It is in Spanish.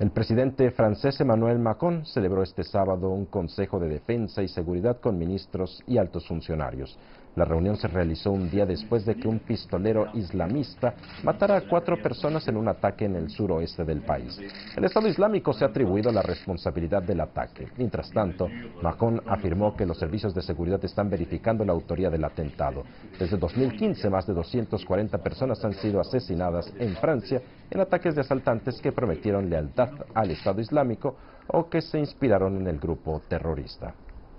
El presidente francés Emmanuel Macron celebró este sábado un Consejo de Defensa y Seguridad con ministros y altos funcionarios. La reunión se realizó un día después de que un pistolero islamista matara a cuatro personas en un ataque en el suroeste del país. El Estado Islámico se ha atribuido la responsabilidad del ataque. Mientras tanto, Macron afirmó que los servicios de seguridad están verificando la autoría del atentado. Desde 2015, más de 240 personas han sido asesinadas en Francia en ataques de asaltantes que prometieron lealtad al Estado Islámico o que se inspiraron en el grupo terrorista.